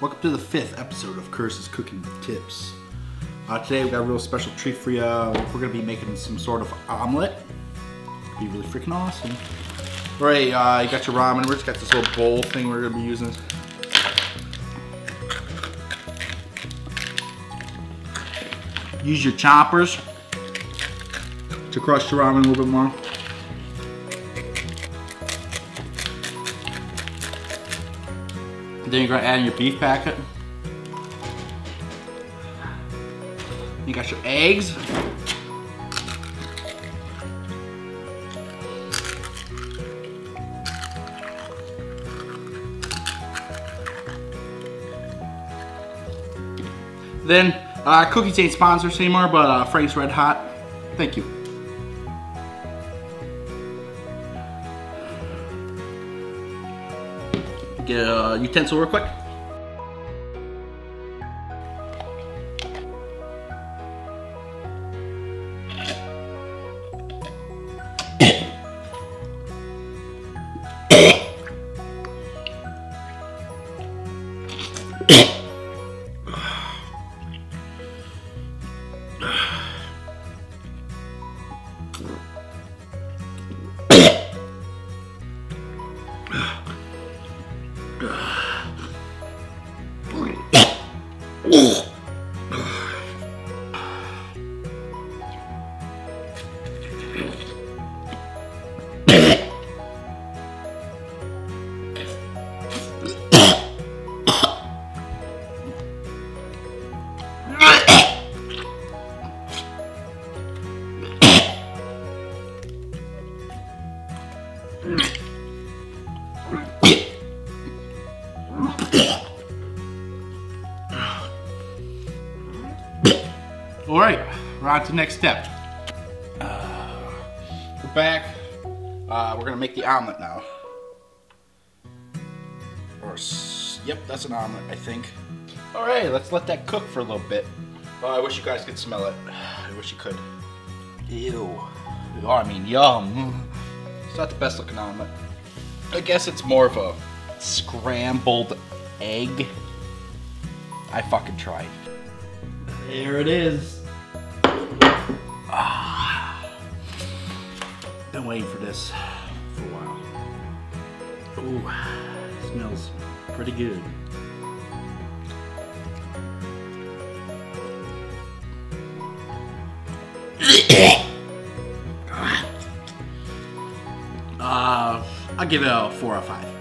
Welcome to the fifth episode of Curtis' Cooking Tips. Uh, today we got a real special treat for you. We're gonna be making some sort of omelet. Be really freaking awesome. All right, uh, you got your ramen. We're just got this little bowl thing we're gonna be using. Use your choppers to crush the ramen a little bit more. Then you're gonna add in your beef packet. You got your eggs. Then, uh, cookies ain't sponsors anymore, but uh, Frank's Red Hot. Thank you. Get a utensil real quick. oh. All right, we're on to the next step. Uh, we're back. Uh, we're gonna make the omelet now. Or, yep, that's an omelet, I think. All right, let's let that cook for a little bit. Oh, I wish you guys could smell it. I wish you could. Ew. Oh, I mean, yum. It's not the best looking omelet. I guess it's more of a scrambled egg. I fucking tried. There it is. Ah. Been waiting for this for a while. Ooh, smells pretty good. uh, I'll give it a four or five.